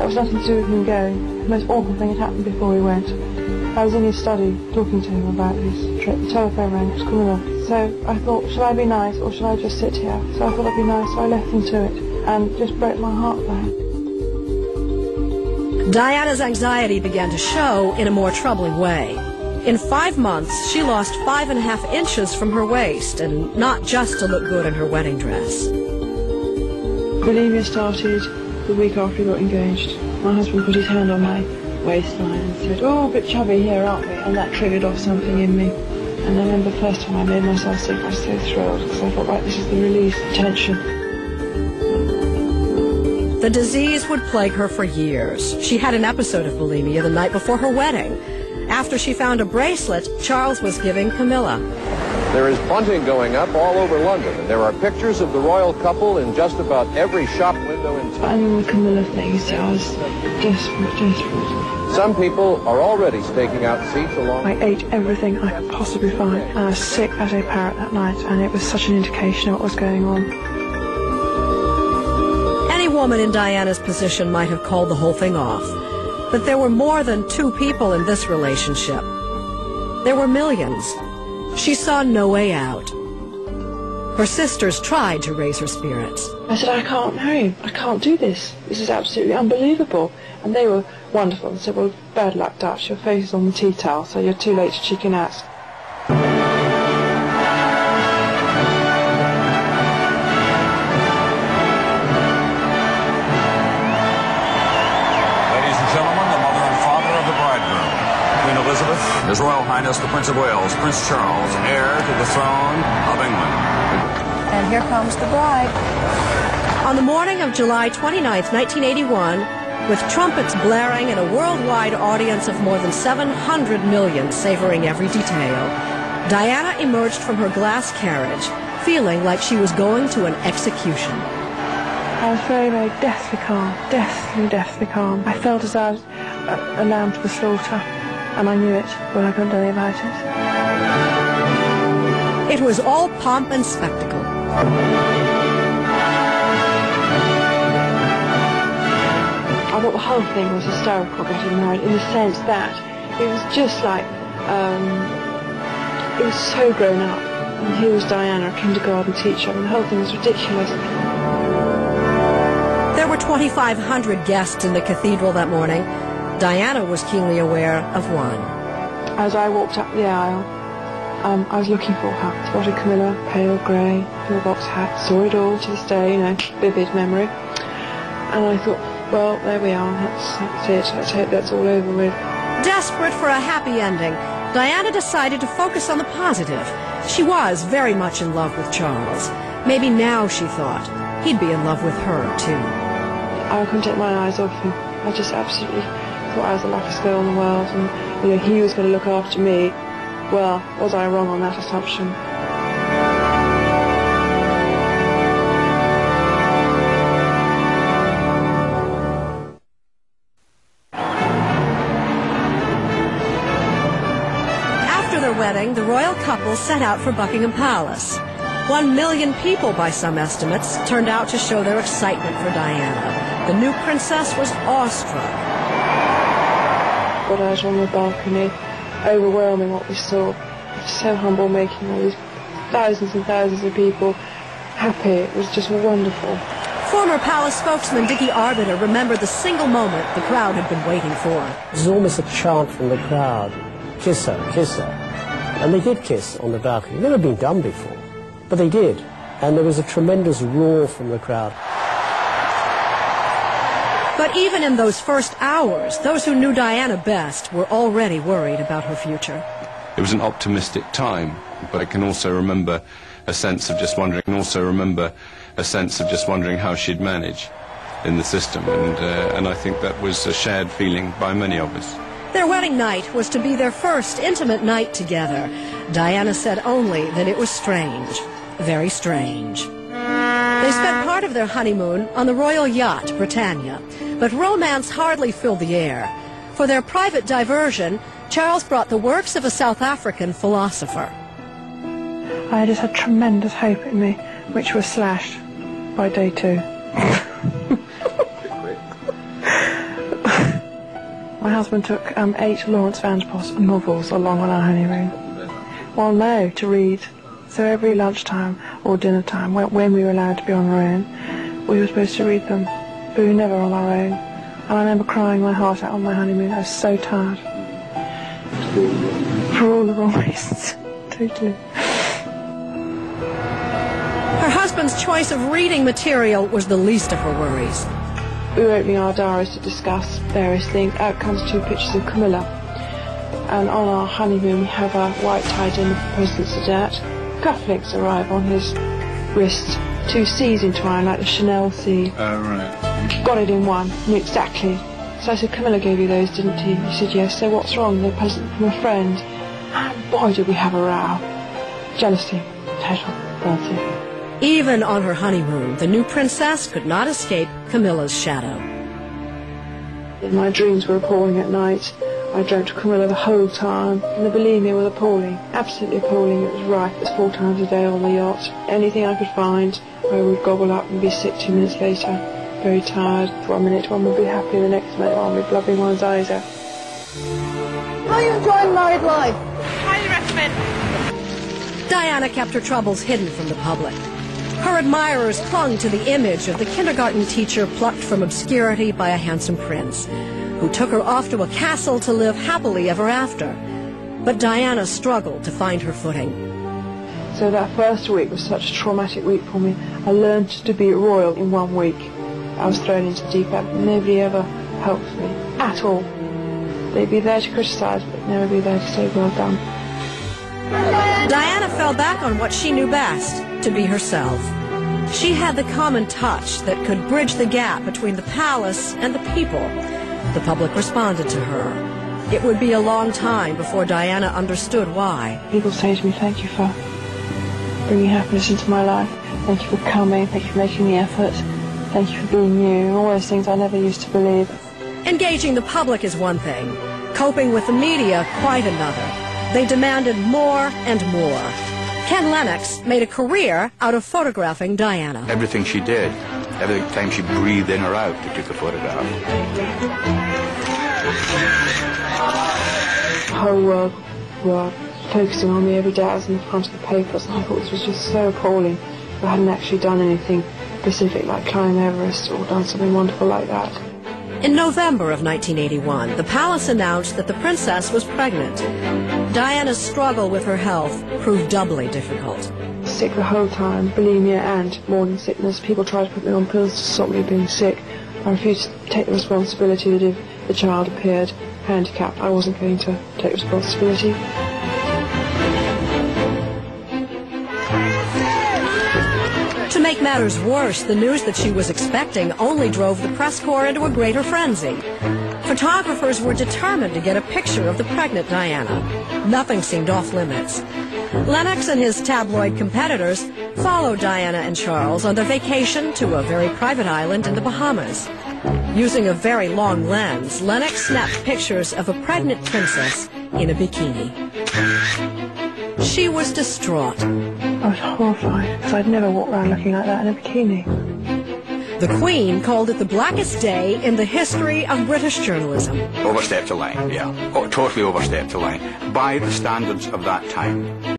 That was nothing to do with him going. The most awful thing had happened before he went. I was in his study talking to him about his trip. The telephone rang. It was coming Camilla. So I thought, shall I be nice or shall I just sit here? So I thought I'd be nice, so I left him to it and just broke my heart for him. Diana's anxiety began to show in a more troubling way. In five months, she lost five and a half inches from her waist, and not just to look good in her wedding dress. Bulimia started the week after we got engaged. My husband put his hand on my waistline and said, oh, a bit chubby here, aren't we? And that triggered off something in me. And I remember the first time I made myself sick, I was so thrilled because I thought, right, this is the release, of tension. The disease would plague her for years. She had an episode of bulimia the night before her wedding. After she found a bracelet Charles was giving Camilla. There is bunting going up all over London, and there are pictures of the royal couple in just about every shop window in town. I knew the Camilla thing, so I was desperate, desperate. Some people are already staking out seats along. I ate everything I could possibly find, and I was sick as a parrot that night, and it was such an indication of what was going on Any woman in Diana's position might have called the whole thing off. But there were more than two people in this relationship. There were millions. She saw no way out. Her sisters tried to raise her spirits. I said, I can't marry. I can't do this. This is absolutely unbelievable. And they were wonderful. They said, well, bad luck, Duch. Your face is on the tea towel, so you're too late to chicken out. Royal the Prince of Wales, Prince Charles, heir to the throne of England. And here comes the bride. On the morning of July 29, 1981, with trumpets blaring and a worldwide audience of more than 700 million savoring every detail, Diana emerged from her glass carriage, feeling like she was going to an execution. I was very, very deathly calm, deathly, deathly calm. I felt as I was a, a lamb to the slaughter and I knew it, but I couldn't tell you about it. It was all pomp and spectacle. I thought the whole thing was hysterical getting married in the sense that it was just like, um, it was so grown up. And here was Diana, a kindergarten teacher, and the whole thing was ridiculous. There were 2,500 guests in the cathedral that morning, Diana was keenly aware of one. As I walked up the aisle, um, I was looking for her. Spotted Camilla, pale grey, pillbox hat, saw it all to this day, you know, vivid memory. And I thought, well, there we are, that's, that's it, let's hope that's all over with. Desperate for a happy ending, Diana decided to focus on the positive. She was very much in love with Charles. Maybe now, she thought, he'd be in love with her, too. I couldn't take my eyes off him. I just absolutely thought I was the luckiest girl in the world and, you know, he was going to look after me. Well, was I wrong on that assumption? After their wedding, the royal couple set out for Buckingham Palace. One million people, by some estimates, turned out to show their excitement for Diana. The new princess was awestruck got out on the balcony, overwhelming what we saw. So humble, making all these thousands and thousands of people happy. It was just wonderful. Former palace spokesman Dickie Arbiter remembered the single moment the crowd had been waiting for. It was almost a chant from the crowd. Kiss her, kiss her. And they did kiss on the balcony. Never been done before. But they did. And there was a tremendous roar from the crowd. But even in those first hours, those who knew Diana best were already worried about her future. It was an optimistic time, but I can also remember a sense of just wondering, and also remember a sense of just wondering how she'd manage in the system, and, uh, and I think that was a shared feeling by many of us. Their wedding night was to be their first intimate night together. Diana said only that it was strange, very strange. They spent part of their honeymoon on the royal yacht Britannia, but romance hardly filled the air. For their private diversion, Charles brought the works of a South African philosopher. I just had tremendous hope in me, which was slashed by day two. My husband took um, eight Laurens van der Post novels along on our honeymoon. Well, no, to read. So every lunchtime or dinner time, when, when we were allowed to be on our own, we were supposed to read them. But we were never on our own. And I remember crying my heart out on my honeymoon. I was so tired. For all the wrong reasons. totally. Her husband's choice of reading material was the least of her worries. We were opening our diaries to discuss various things. Out comes two pictures of Camilla. And on our honeymoon, we have a white tied in of President Sadat. Cufflinks arrive on his wrist. Two C's entwined like the Chanel C. Oh, right. Got it in one. Knew exactly. So I said, Camilla gave you those, didn't he? He said, yes. So what's wrong? They're present from a friend. And boy, did we have a row. Jealousy. Total. Jealousy. Even on her honeymoon, the new princess could not escape Camilla's shadow. My dreams were appalling at night. I dreamt of Camilla the whole time, and the bulimia was appalling, absolutely appalling. It was rife. It was four times a day on the yacht. Anything I could find, I would gobble up and be sick two minutes later. Very tired. One minute one would be happy, the next minute one would be blubbering one's eyes out. How are you enjoying married life? Highly recommend. Diana kept her troubles hidden from the public. Her admirers clung to the image of the kindergarten teacher plucked from obscurity by a handsome prince, who took her off to a castle to live happily ever after. But Diana struggled to find her footing. So that first week was such a traumatic week for me. I learned to be royal in one week. I was thrown into deep end. Nobody ever helped me at all. They'd be there to criticise, but never be there to say well done. Diana fell back on what she knew best, to be herself. She had the common touch that could bridge the gap between the palace and the people. The public responded to her. It would be a long time before Diana understood why. People say to me, thank you for bringing happiness into my life. Thank you for coming. Thank you for making the effort. Thank you for being you. All those things I never used to believe. Engaging the public is one thing. Coping with the media, quite another. They demanded more and more. Ken Lennox made a career out of photographing Diana. Everything she did, every time she breathed in or out, they took a photograph. The whole world were focusing on me every day. I was in the front of the papers and I thought this was just so appalling. I hadn't actually done anything specific like climb Everest or done something wonderful like that. In November of 1981, the palace announced that the princess was pregnant. Diana's struggle with her health proved doubly difficult. Sick the whole time, bulimia and morning sickness. People tried to put me on pills to stop me being sick. I refused to take the responsibility that if the child appeared handicapped, I wasn't going to take responsibility. Make matters worse, the news that she was expecting only drove the press corps into a greater frenzy. Photographers were determined to get a picture of the pregnant Diana. Nothing seemed off limits. Lennox and his tabloid competitors followed Diana and Charles on their vacation to a very private island in the Bahamas. Using a very long lens, Lennox snapped pictures of a pregnant princess in a bikini. She was distraught. I was horrified because I'd never walked around looking like that in a bikini. The Queen called it the blackest day in the history of British journalism. Overstepped a line, yeah. Oh, totally overstepped a line. By the standards of that time.